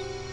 you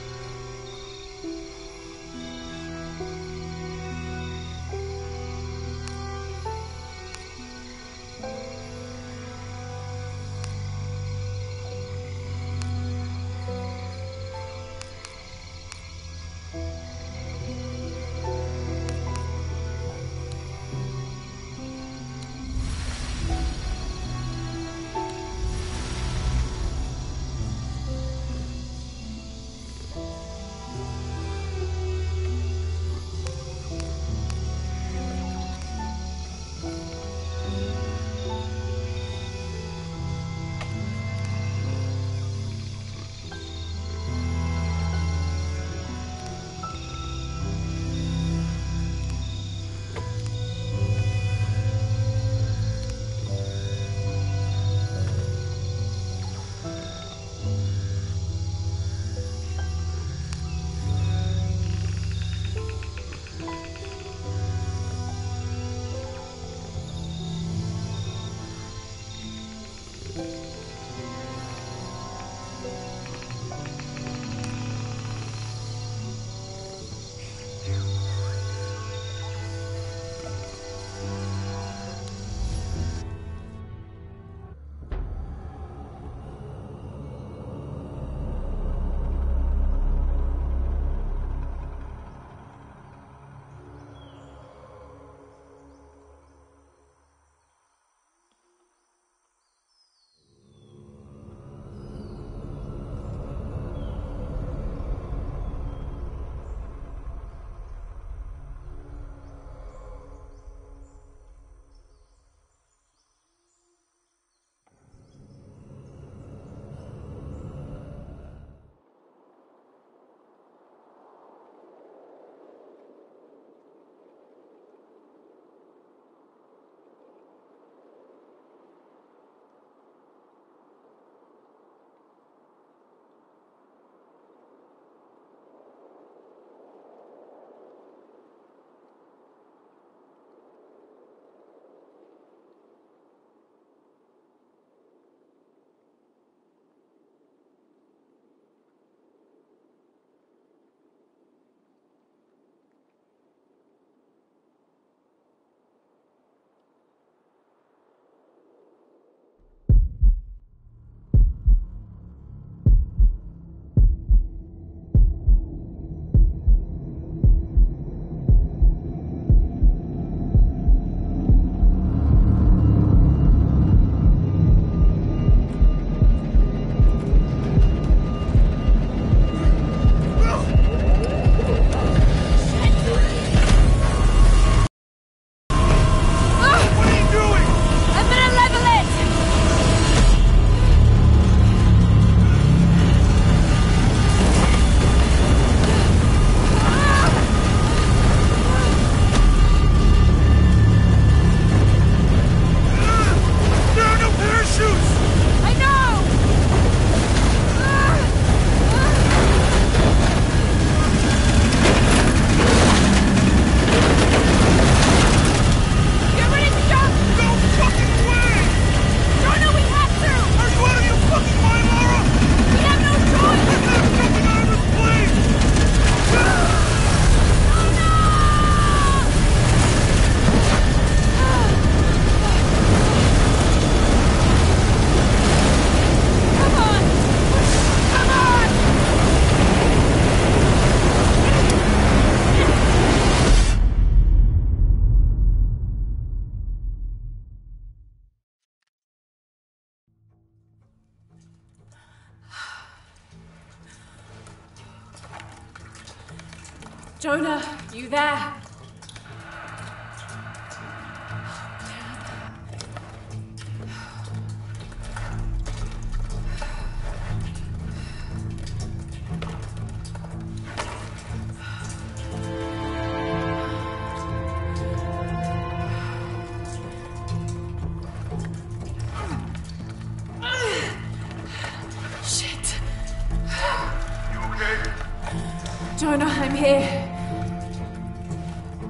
here.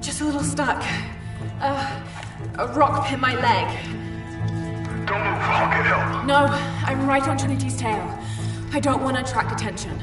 Just a little stuck. Uh, a rock bit my leg. Don't move. I'll get help. No, I'm right on Trinity's tail. I don't want to attract attention.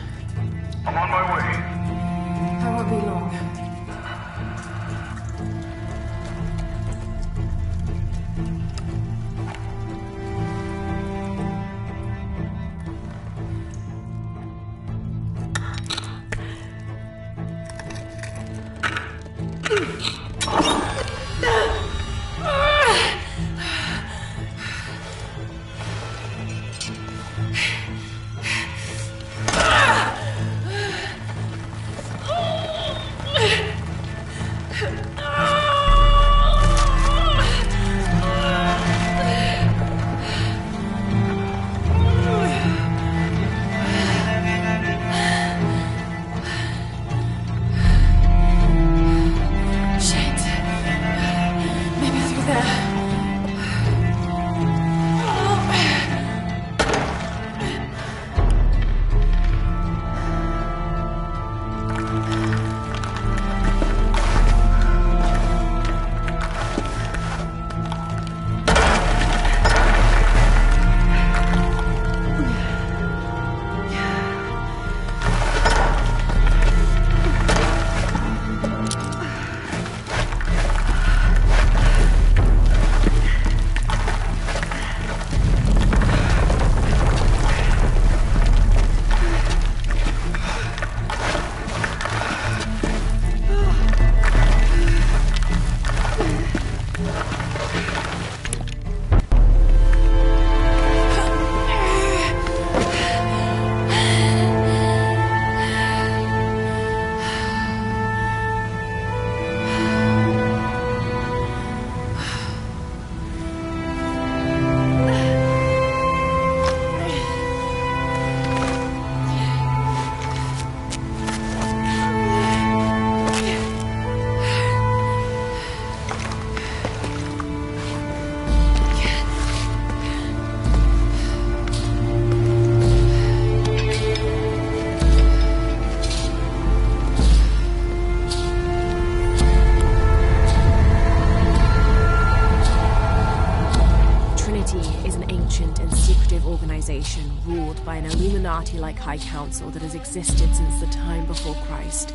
That has existed since the time before Christ.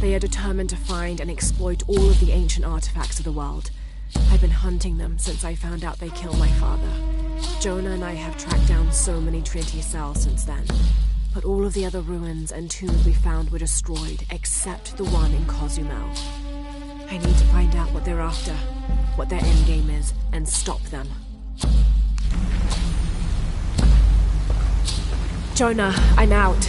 They are determined to find and exploit all of the ancient artifacts of the world. I've been hunting them since I found out they killed my father. Jonah and I have tracked down so many Trinity cells since then. But all of the other ruins and tombs we found were destroyed, except the one in Cozumel. I need to find out what they're after, what their endgame is, and stop them. Jonah, I'm out.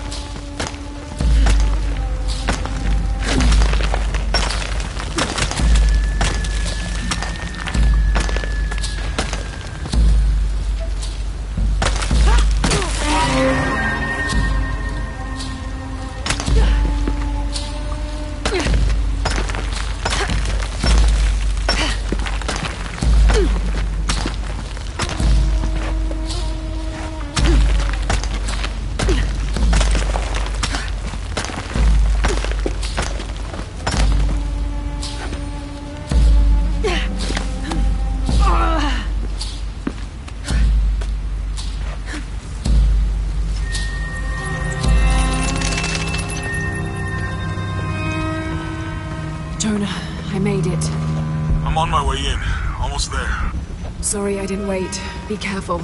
Wait. Be careful.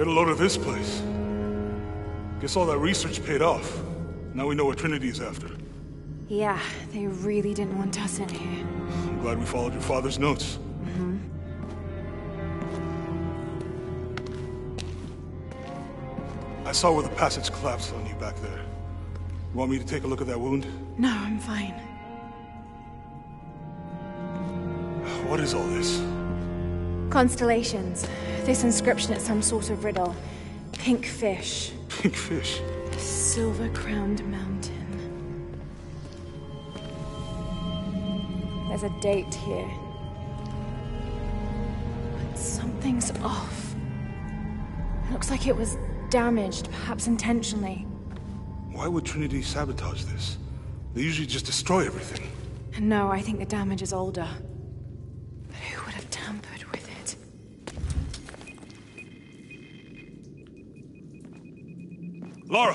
Get a load of this place. Guess all that research paid off. Now we know what Trinity's after. Yeah, they really didn't want us in here. I'm glad we followed your father's notes. Mm-hmm. I saw where the passage collapsed on you back there. You want me to take a look at that wound? No, I'm fine. What is all this? Constellations. This inscription is some sort of riddle. Pink fish. Pink fish. Silver crowned mountain. There's a date here. But something's off. It looks like it was damaged, perhaps intentionally. Why would Trinity sabotage this? They usually just destroy everything. No, I think the damage is older. Lara!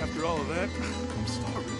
After all of that, I'm sorry.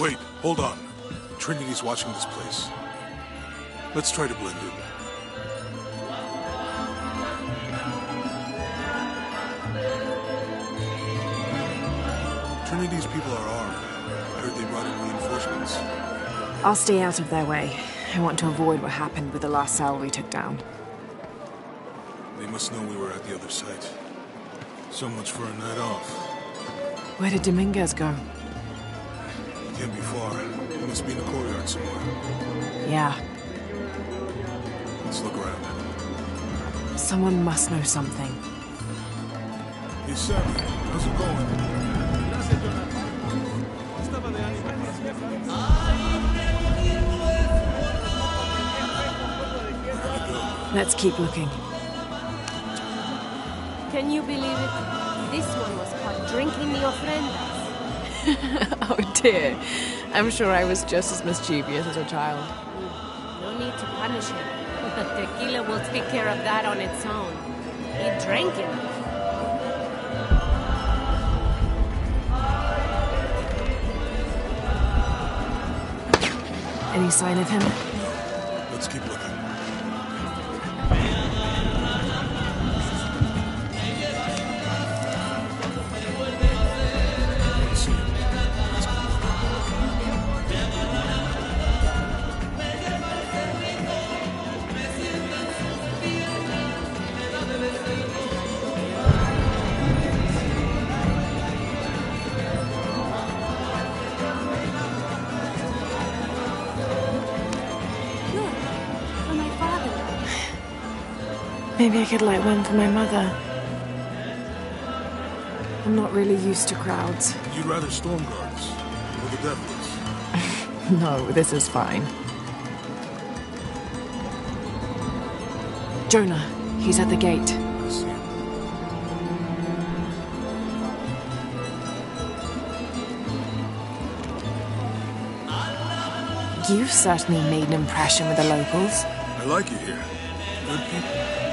Wait, hold on. Trinity's watching this place. Let's try to blend in. Trinity's people are armed. I heard they brought in reinforcements. I'll stay out of their way. I want to avoid what happened with the last cell we took down. They must know we were at the other site. So much for a night off. Where did Dominguez go? Can't be far. He must be in the courtyard somewhere. Yeah, Let's look around. someone must know something. Hey, Sammy, how's it going? Let's keep looking. Can you believe it? This one was caught drinking the ofrendas. Oh dear. I'm sure I was just as mischievous as a child. No need to punish him. Tequila will take care of that on its own. He drank it. Any sign of him? Maybe I could light one for my mother. I'm not really used to crowds. You'd rather storm guards or the devils? No, this is fine. Jonah, he's at the gate. I see him. You've certainly made an impression with the locals. I like it here. Good people.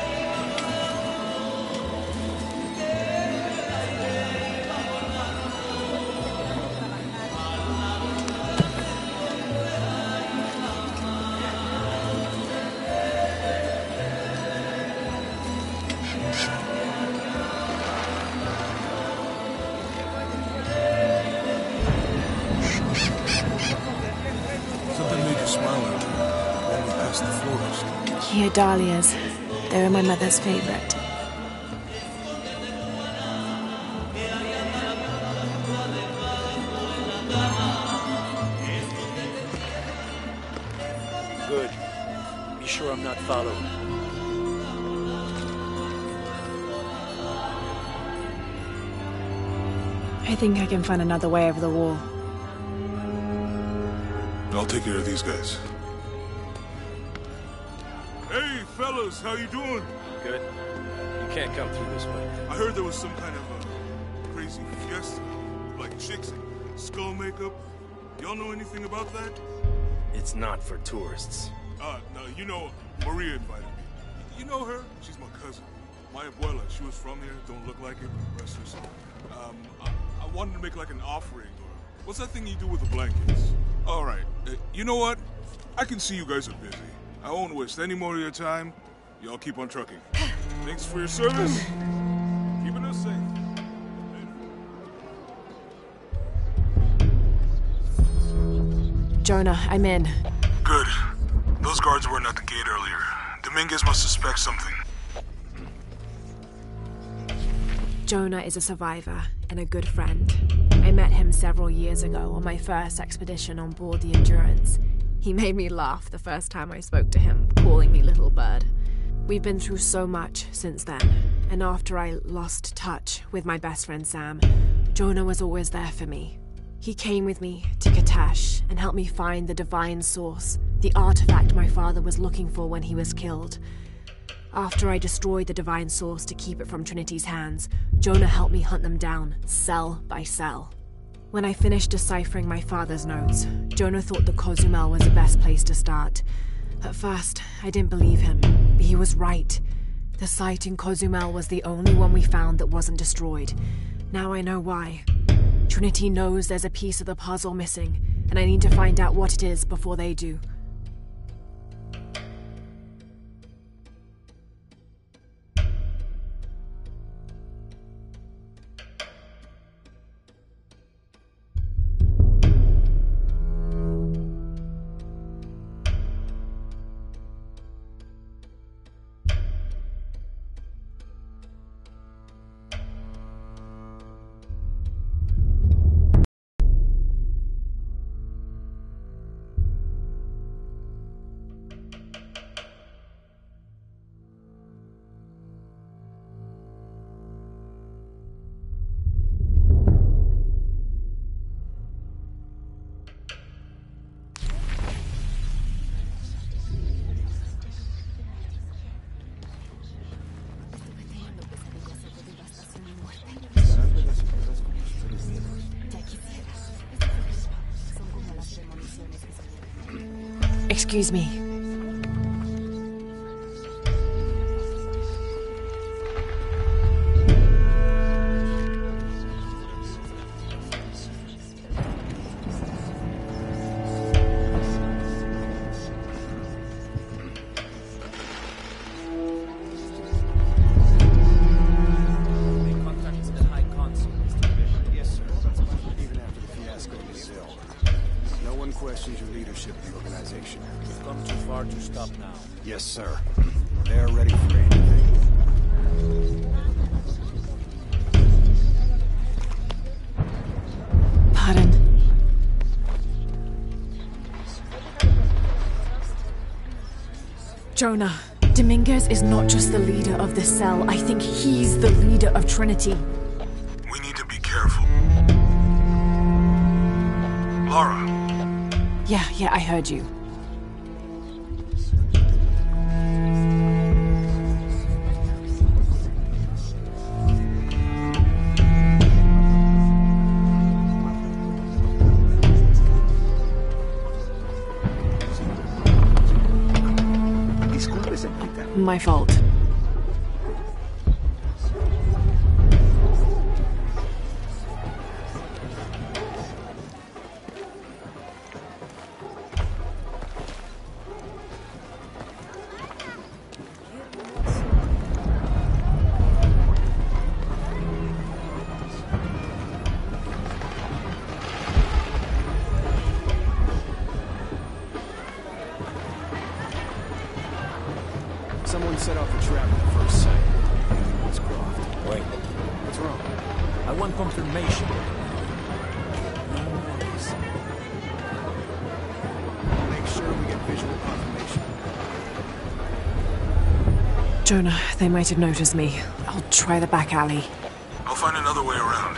Favorite. Good. Be sure I'm not followed. I think I can find another way over the wall. I'll take care of these guys. Fellas, how you doing? Good. You can't come through this way. I heard there was some kind of a crazy fiesta, like chicks in skull makeup. Y'all know anything about that? It's not for tourists. Uh, no, you know, Maria invited me. You know her? She's my cousin. My abuela, she was from here, don't look like it, rest her soul. Um, I, I wanted to make like an offering, or what's that thing you do with the blankets? All right, uh, you know what? I can see you guys are busy. I won't waste any more of your time. Y'all keep on trucking. Thanks for your service. Keeping us safe. Jonah, I'm in. Good. Those guards weren't at the gate earlier. Dominguez must suspect something. Jonah is a survivor and a good friend. I met him several years ago on my first expedition on board the Endurance. He made me laugh the first time I spoke to him, calling me Little Bird. We've been through so much since then, and after I lost touch with my best friend Sam, Jonah was always there for me. He came with me to Kitezh and helped me find the divine source, the artifact my father was looking for when he was killed. After I destroyed the divine source to keep it from Trinity's hands, Jonah helped me hunt them down, cell by cell. When I finished deciphering my father's notes, Jonah thought the Cozumel was the best place to start. At first, I didn't believe him, he was right. The site in Cozumel was the only one we found that wasn't destroyed. Now I know why. Trinity knows there's a piece of the puzzle missing, and I need to find out what it is before they do. Excuse me. Jonah, Dominguez is not just the leader of the cell. I think he's the leader of Trinity. We need to be careful. Lara, Yeah, yeah, I heard you. My fault. They might have noticed me. I'll try the back alley. I'll find another way around.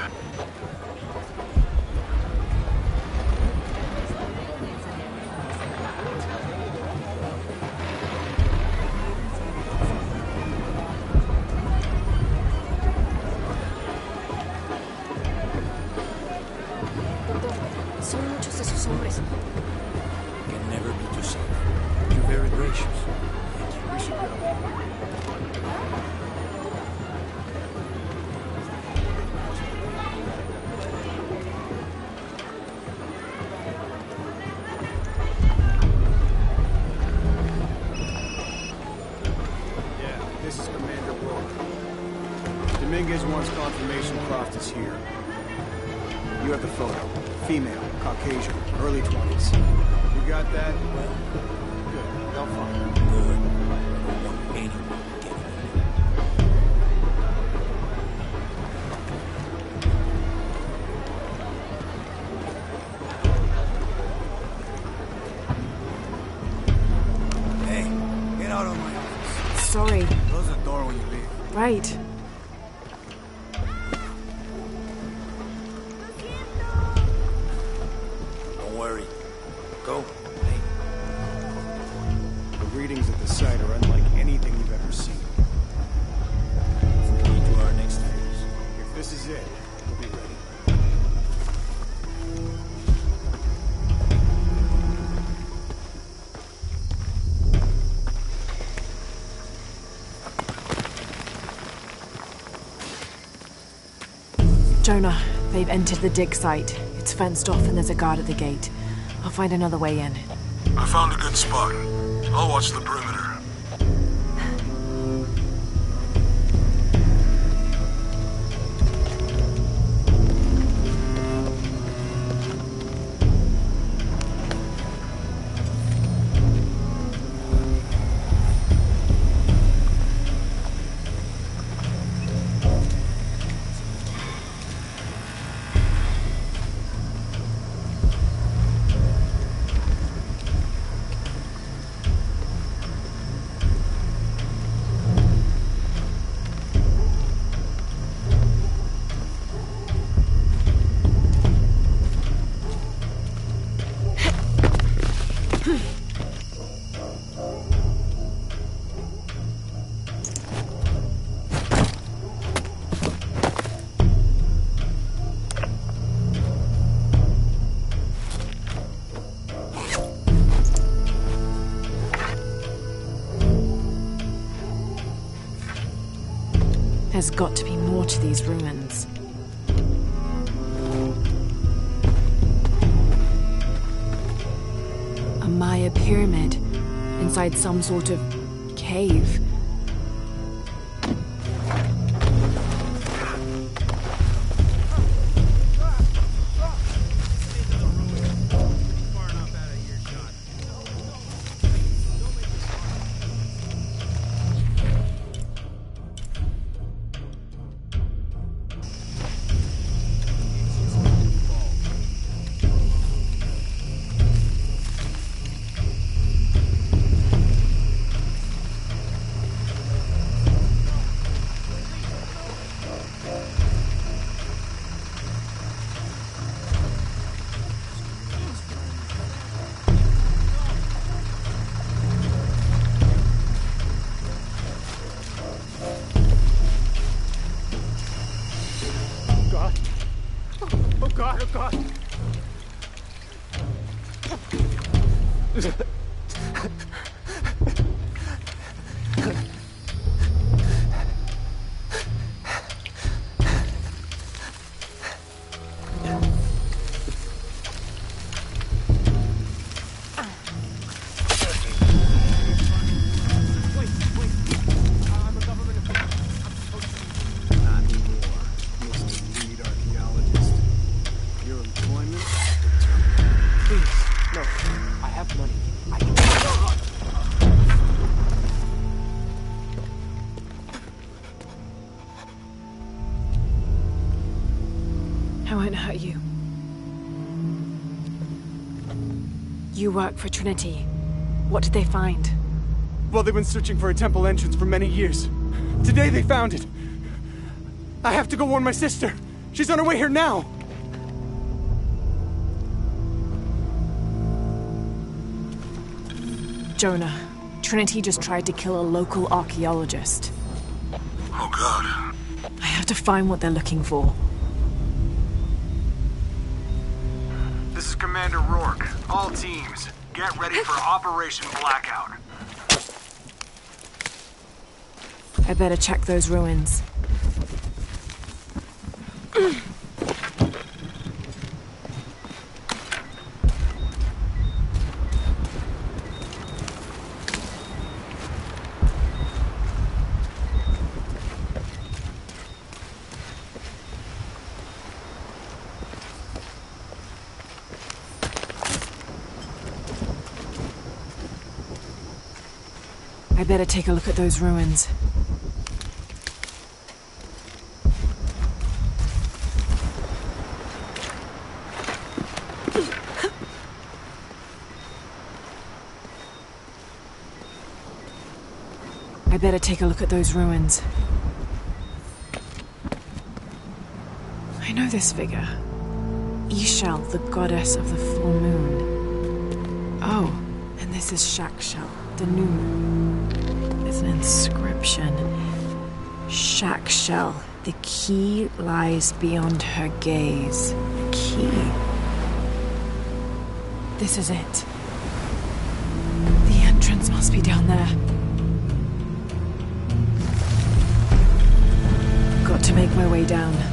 The readings at the site are unlike anything you've ever seen. Key to our next phase. If this is it, we'll be ready. Jonah, they've entered the dig site. It's fenced off and there's a guard at the gate. I'll find another way in. I found a good spot. I'll watch the perimeter. There's got to be more to these ruins. A Maya pyramid inside some sort of cave. Work for Trinity. What did they find? Well, they've been searching for a temple entrance for many years. Today they found it. I have to go warn my sister. She's on her way here now. Jonah, Trinity just tried to kill a local archaeologist. Oh god. I have to find what they're looking for. Get ready for Operation Blackout. I better check those ruins. better take a look at those ruins. I better take a look at those ruins. I know this figure. Ix Chel, the goddess of the full moon. Oh, and this is Chak Chel, the new moon. Inscription. Chak Chel, the key lies beyond her gaze. Key. This is it. The entrance must be down there. Got to make my way down.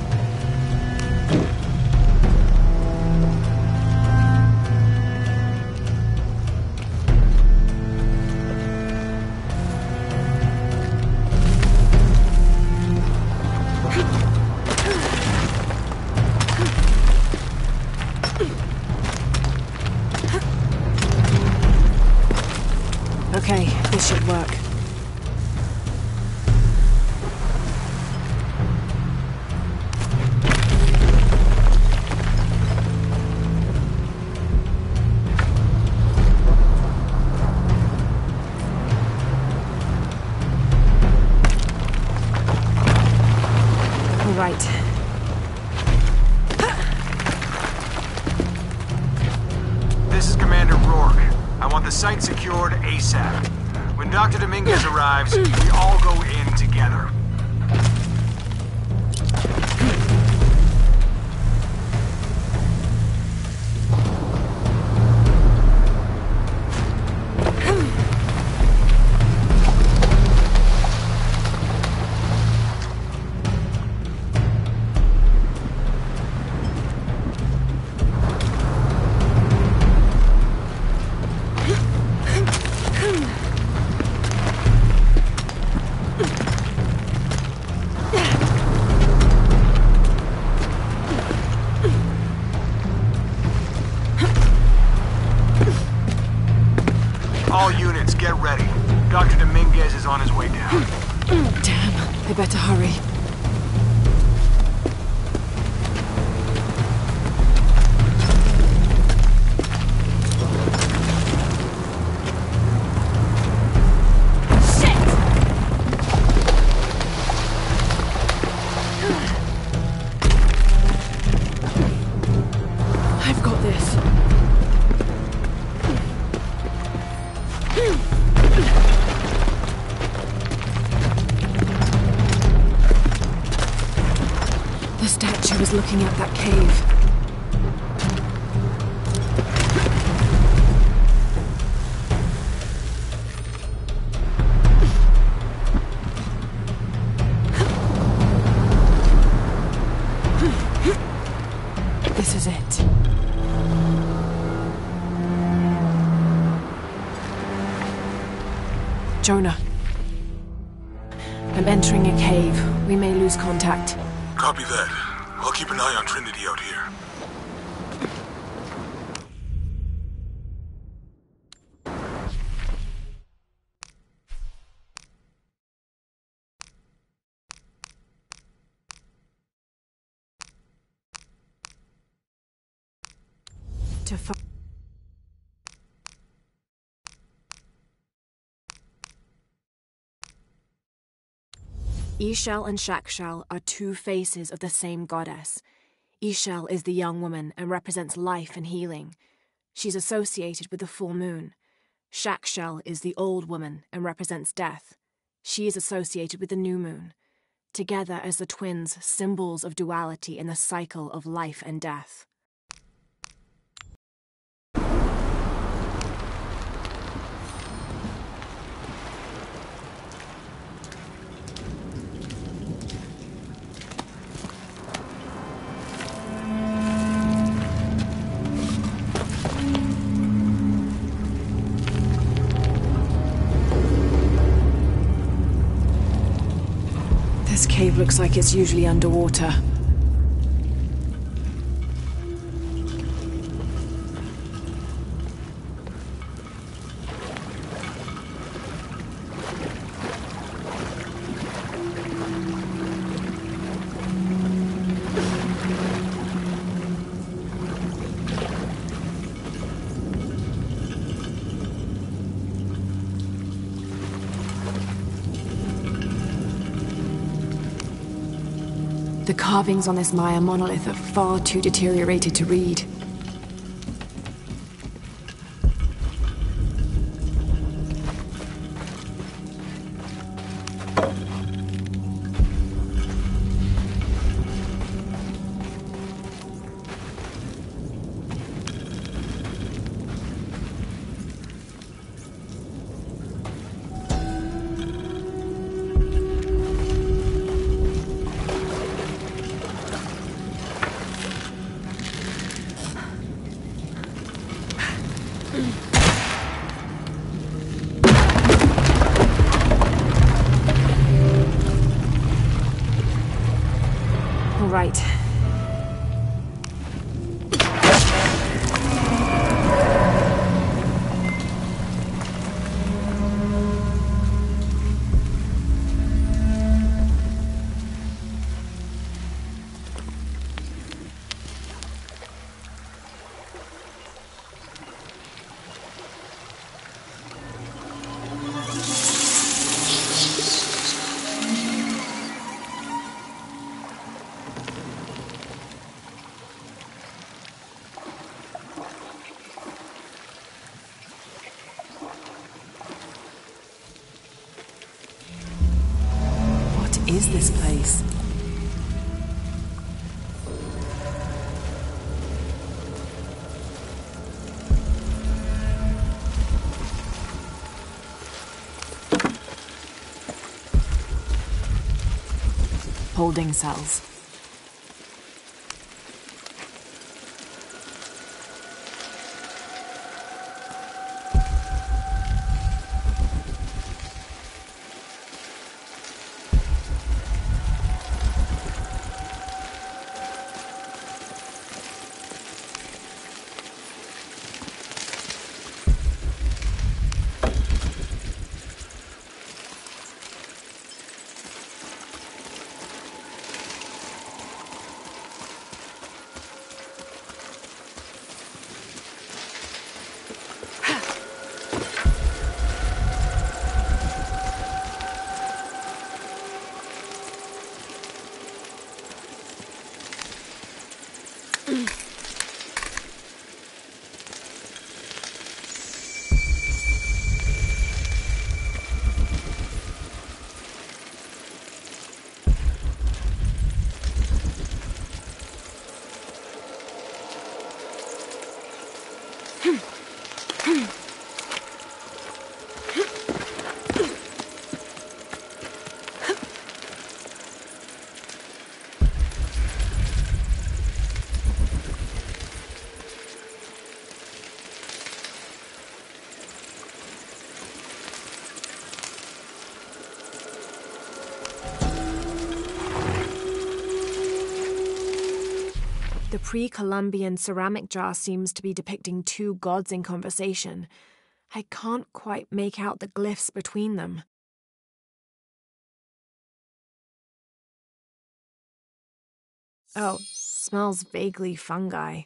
Was looking at that cave. Ix Chel and Chak Chel are two faces of the same goddess. Ix Chel is the young woman and represents life and healing. She's associated with the full moon. Chak Chel is the old woman and represents death. She is associated with the new moon. Together as the twins, symbols of duality in the cycle of life and death. Looks like it's usually underwater. Carvings on this Maya monolith are far too deteriorated to read. Holding cells. Pre Columbian ceramic jar seems to be depicting two gods in conversation. I can't quite make out the glyphs between them. Oh, smells vaguely fungi.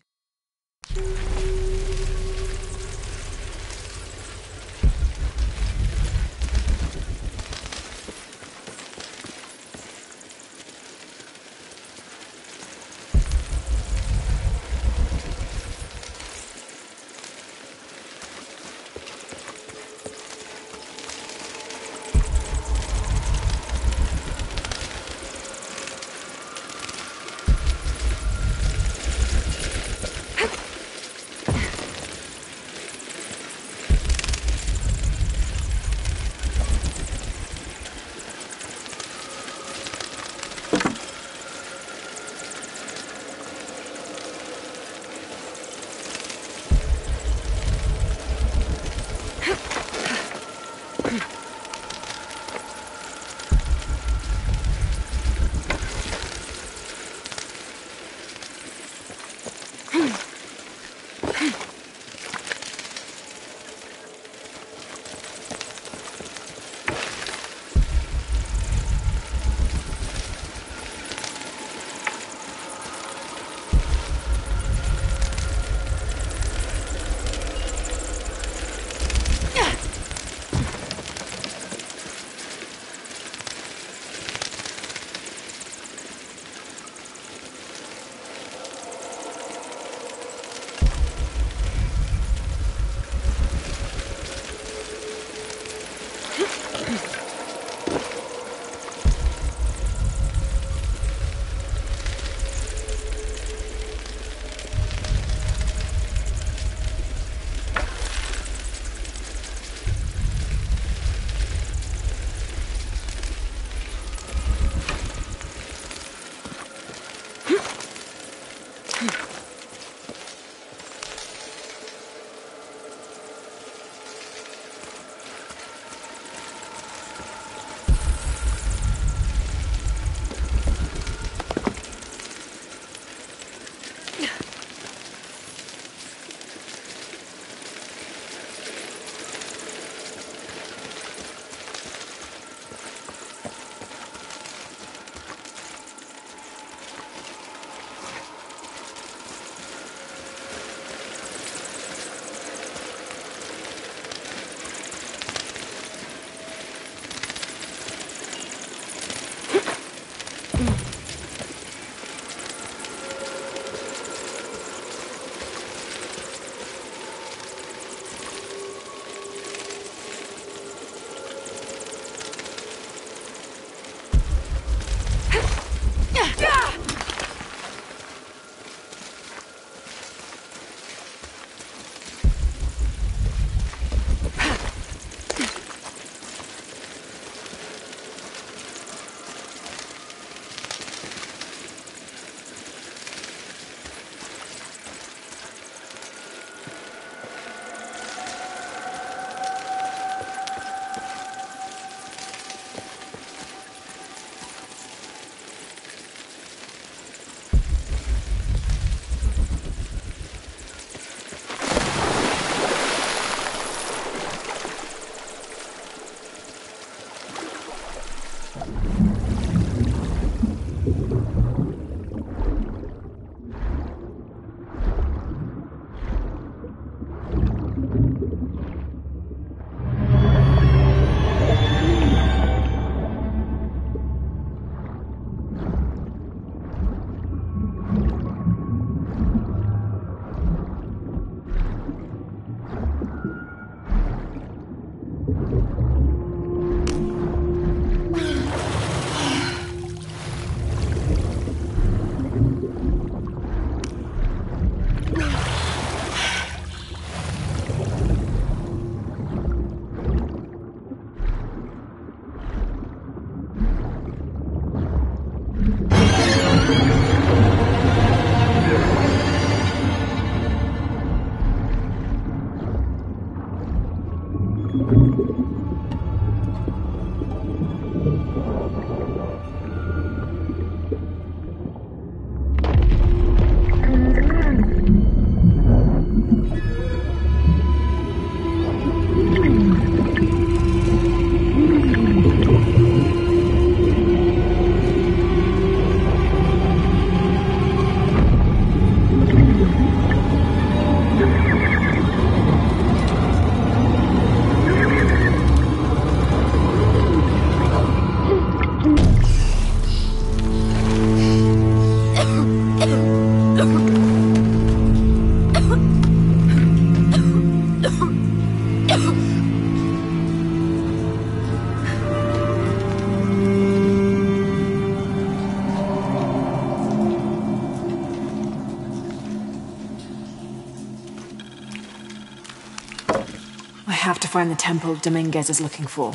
Find the temple Dominguez is looking for.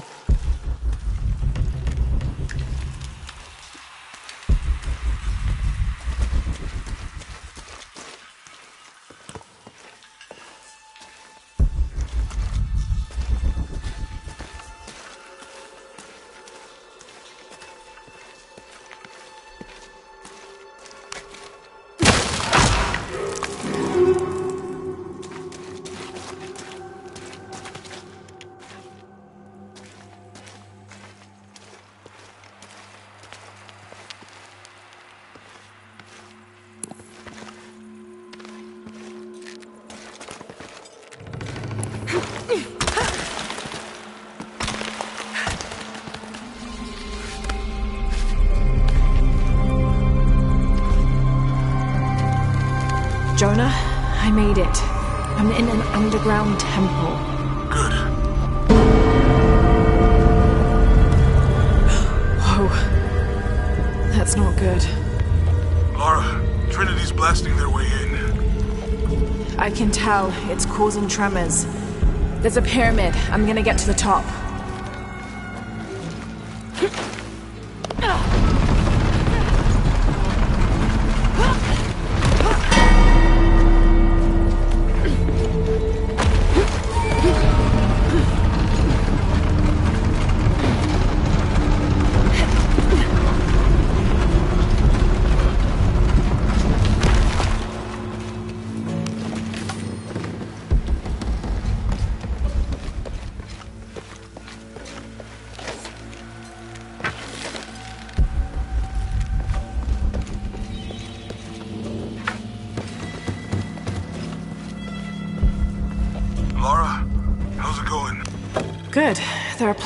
Lara, Trinity's blasting their way in. I can tell it's causing tremors. There's a pyramid. I'm gonna get to the top.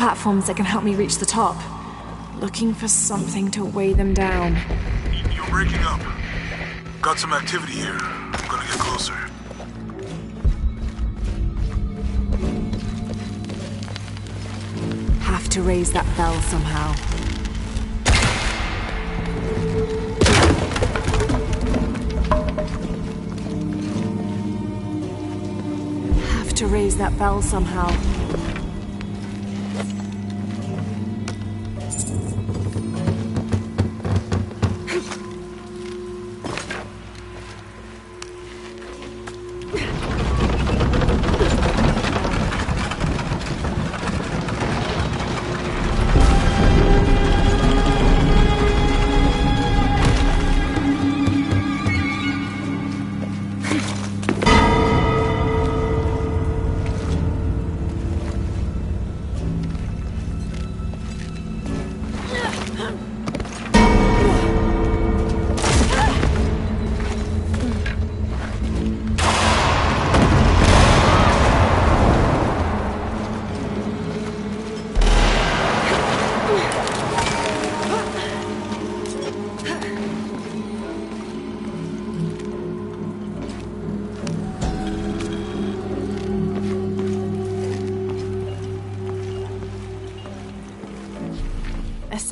Platforms that can help me reach the top. Looking for something to weigh them down. You're breaking up. Got some activity here. I'm gonna get closer. Have to raise that bell somehow. Have to raise that bell somehow.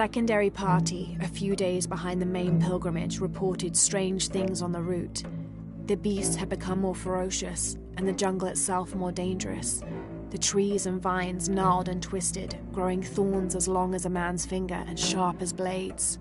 Secondary party, a few days behind the main pilgrimage, reported strange things on the route. The beasts had become more ferocious, and the jungle itself more dangerous. The trees and vines gnarled and twisted, growing thorns as long as a man's finger and sharp as blades.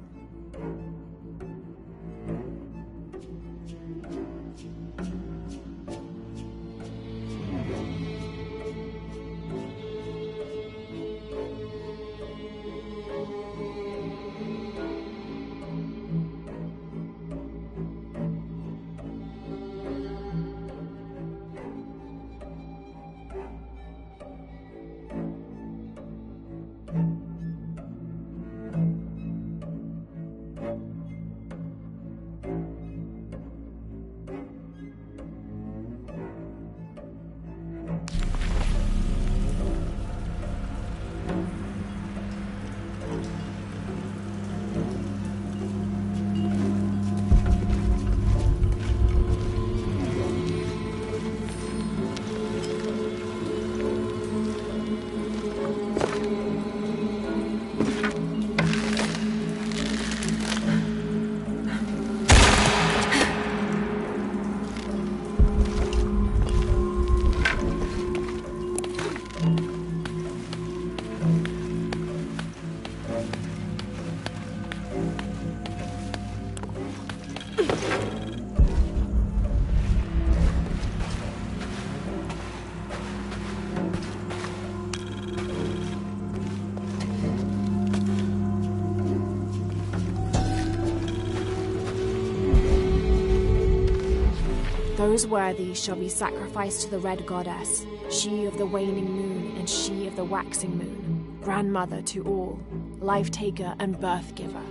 Those worthy shall be sacrificed to the Red Goddess, she of the waning moon and she of the waxing moon, grandmother to all, life taker and birth giver.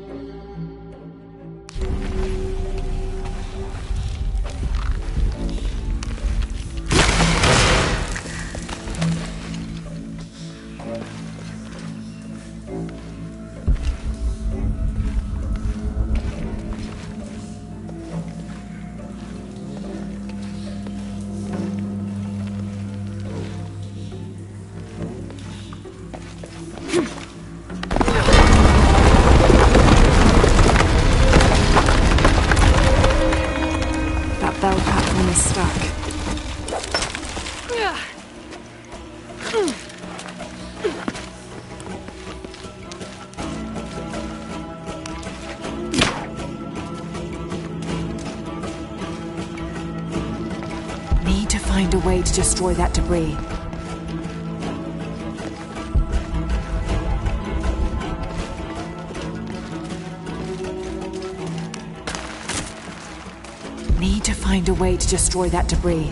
Stuck. Need to find a way to destroy that debris. Find a way to destroy that debris.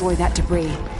Destroy that debris.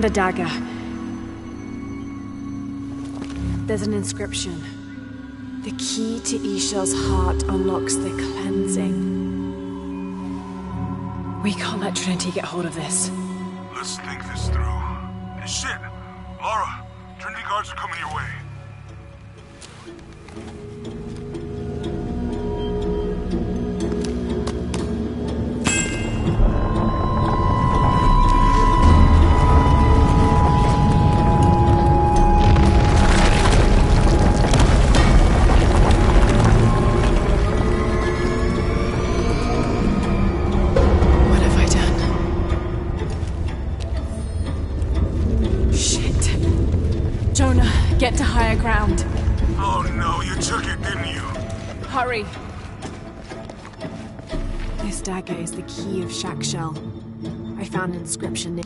Found a dagger. There's an inscription. The key to Ix Chel's heart unlocks the cleansing. We can't let Trinity get hold of this. Shell. I found an inscription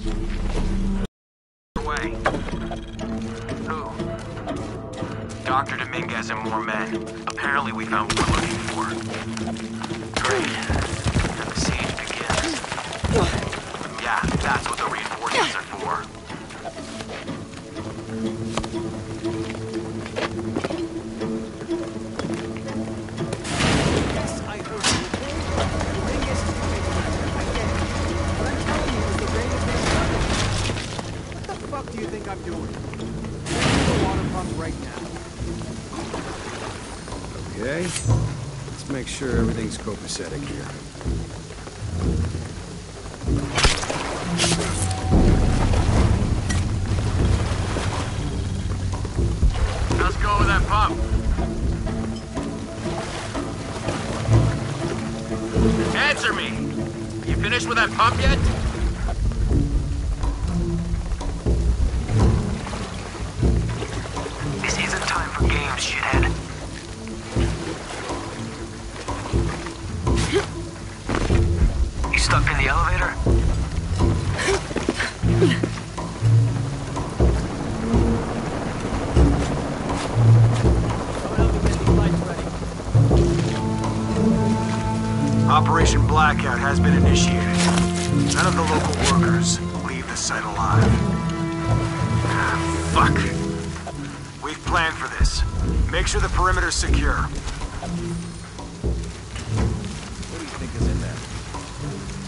copacetic here. Blackout has been initiated. None of the local workers leave the site alive. Ah, fuck. We've planned for this. Make sure the perimeter's secure. What do you think is in there?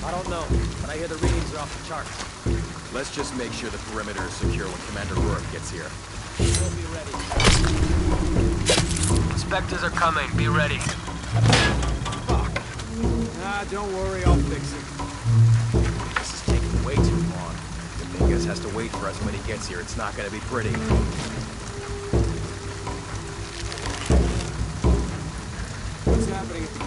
I don't know, but I hear the readings are off the charts. Let's just make sure the perimeter is secure when Commander Rourke gets here. We'll be ready. Inspectors are coming. Be ready. Don't worry, I'll fix it. This is taking way too long. Dominguez has to wait for us when he gets here. It's not gonna be pretty. What's happening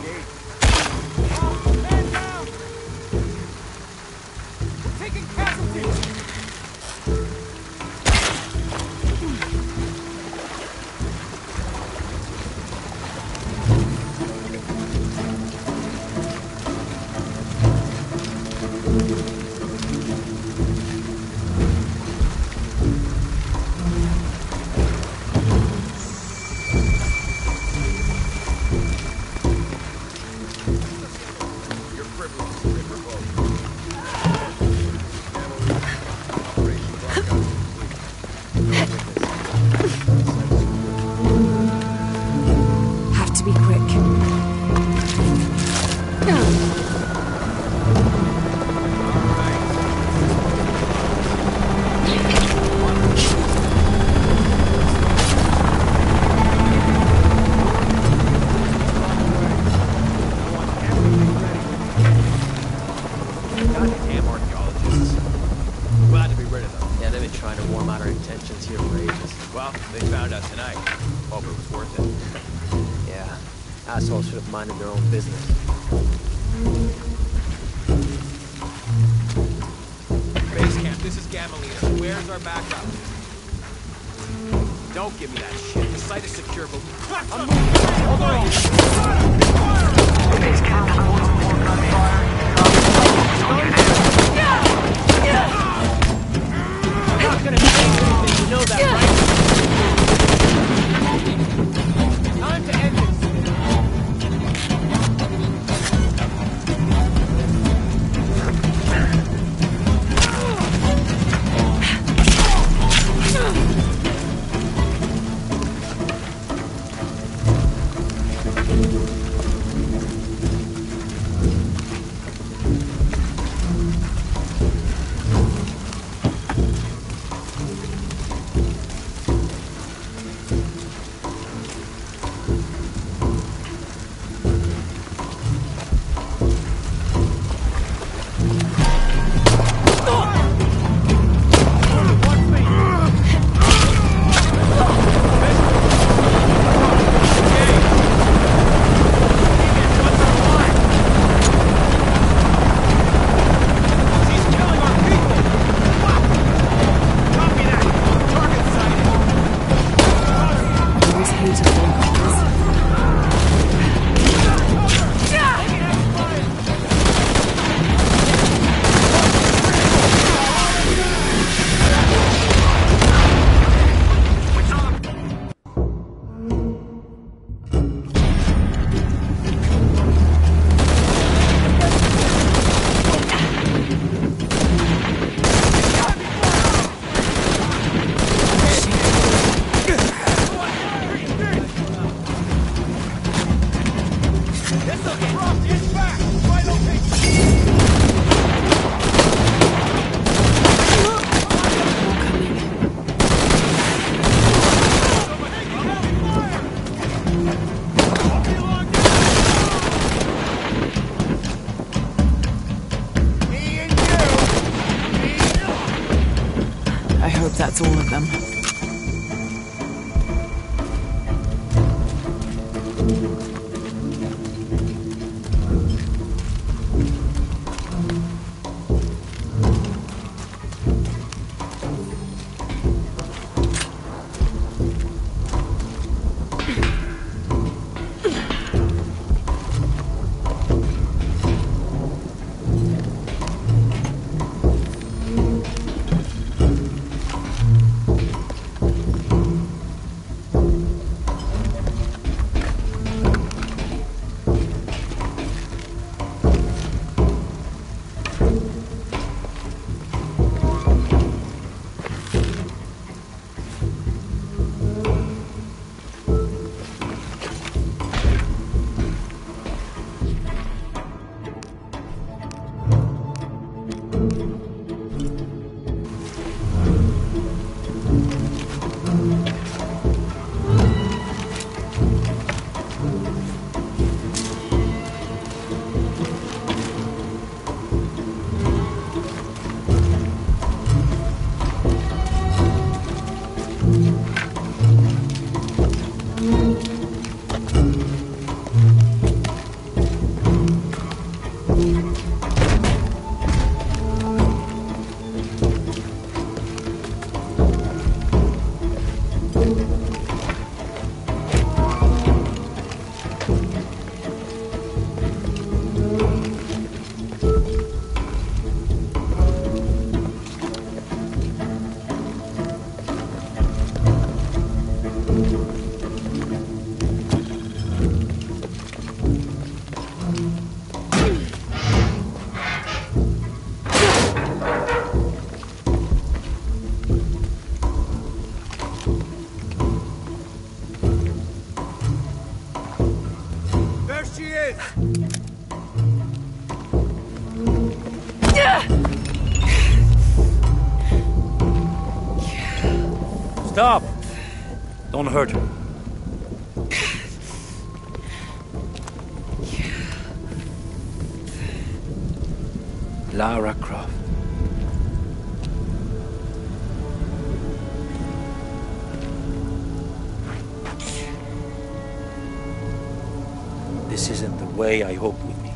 I hope, with me.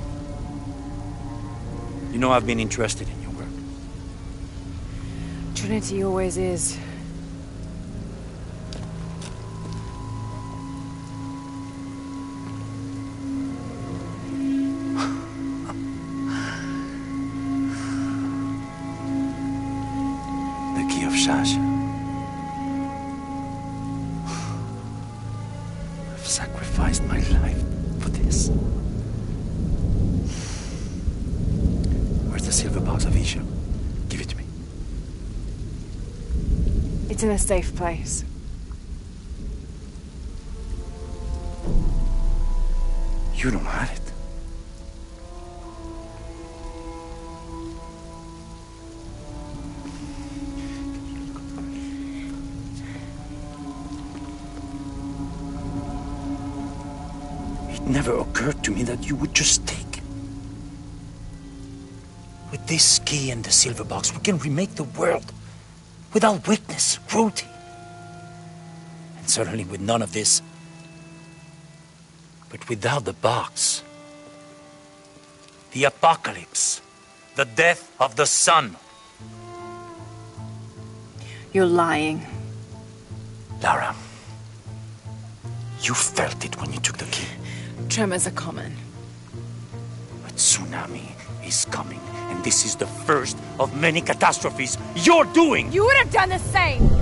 You know I've been interested in your work. Trinity always is. The key of Chak Chel. I've sacrificed my life for this. Where's the silver Give it to me. It's in a safe place. You don't have it. It never occurred to me that you would just take. This key and the silver box, we can remake the world without weakness, cruelty. And certainly with none of this but without the box, the apocalypse, the death of the sun. You're lying. Lara, you felt it when you took the key. Tremors are common. A tsunami is coming, and this is the first of many catastrophes you're doing. You would have done the same!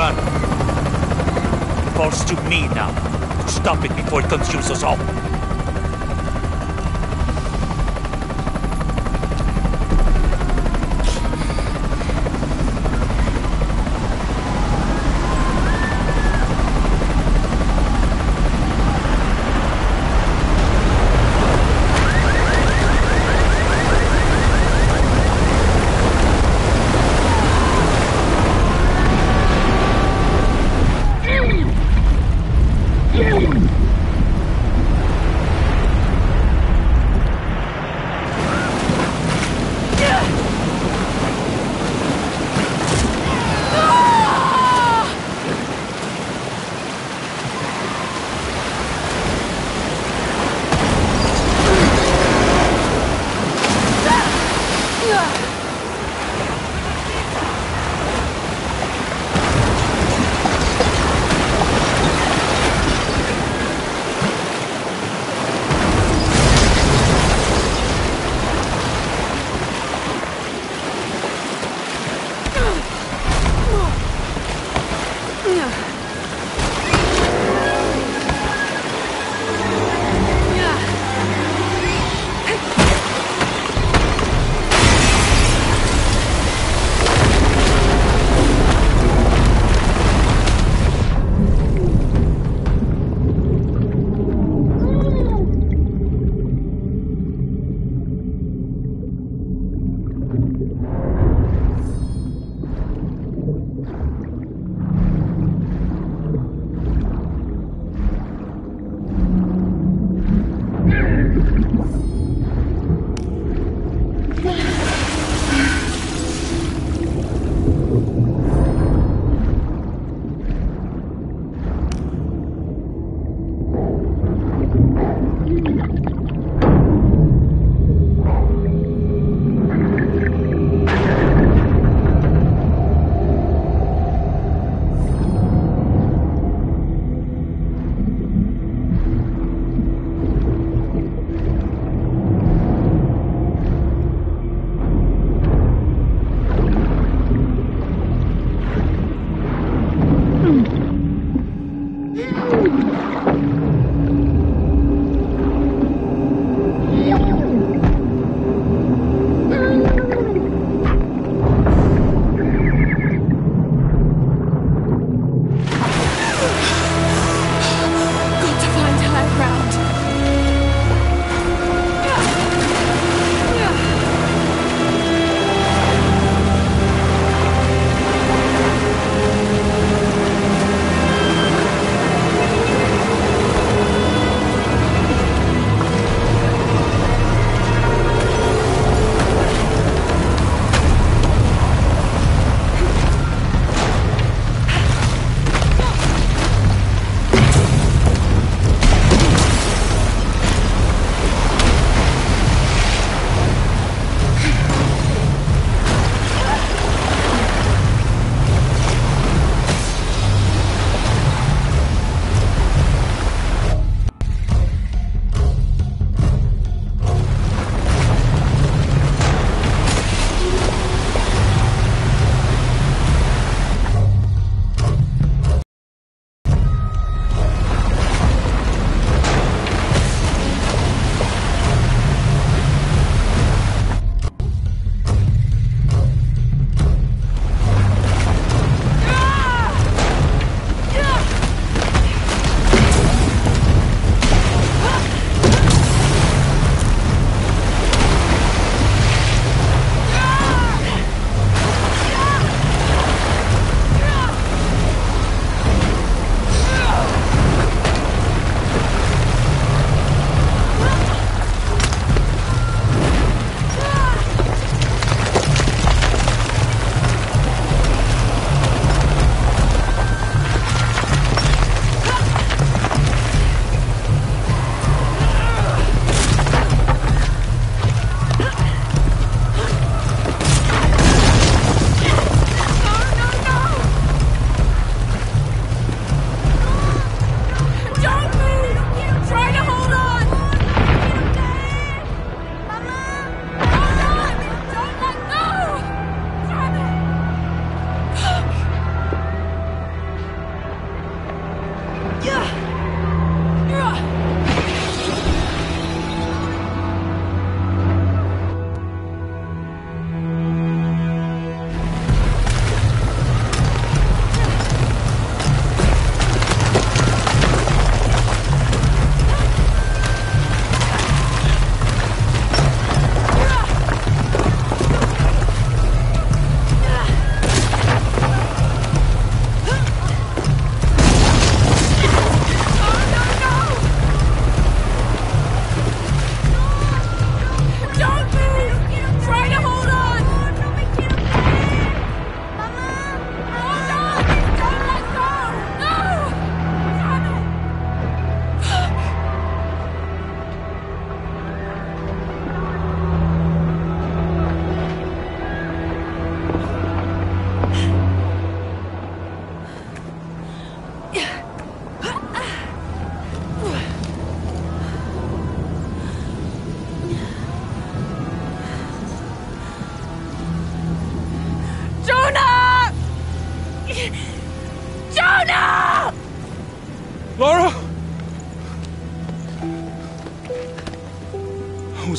It falls to me now to stop it before it consumes us all.